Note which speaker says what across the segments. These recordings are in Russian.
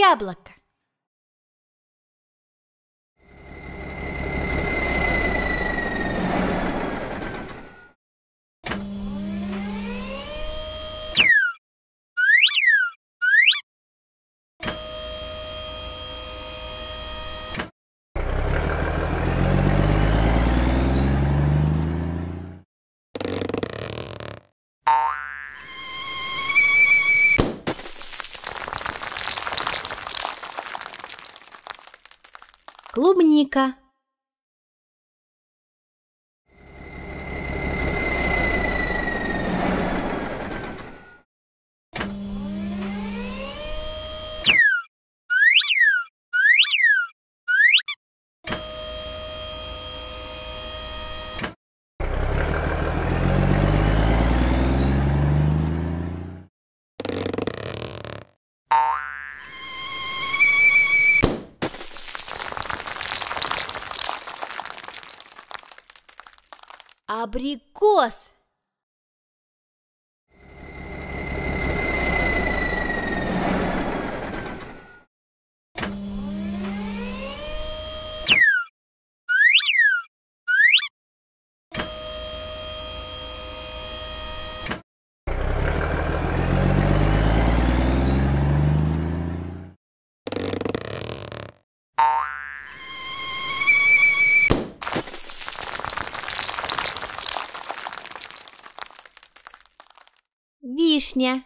Speaker 1: яблоко. Клубника. Абрикос. Вишня.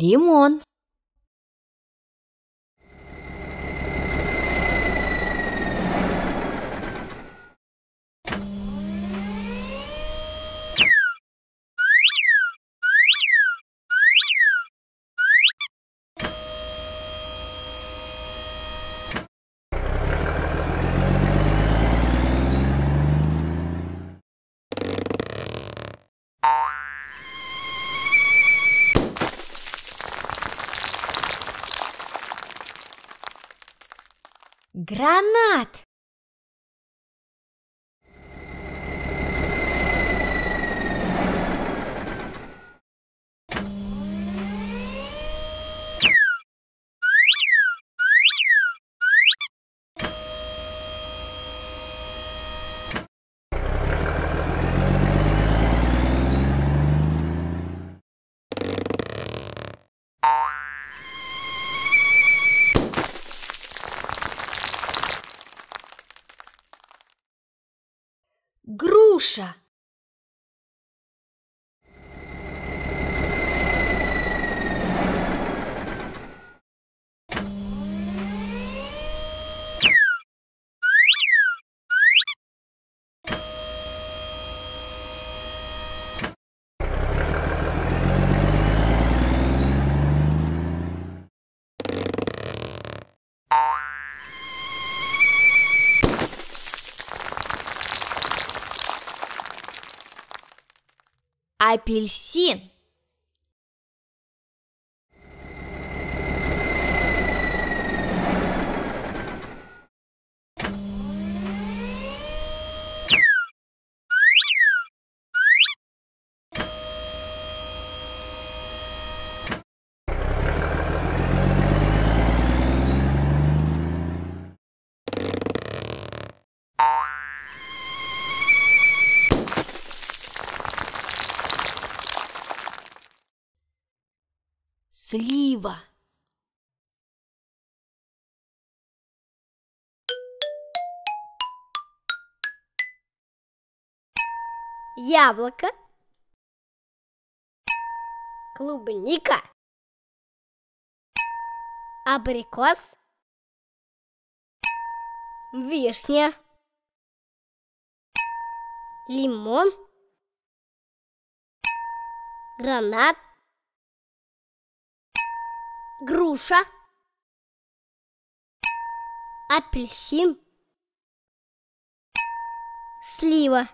Speaker 1: Лимон. Гранат. Груша. Апельсин. Слива.
Speaker 2: яблоко, клубника, абрикос, вишня, лимон, гранат, груша, апельсин, слива.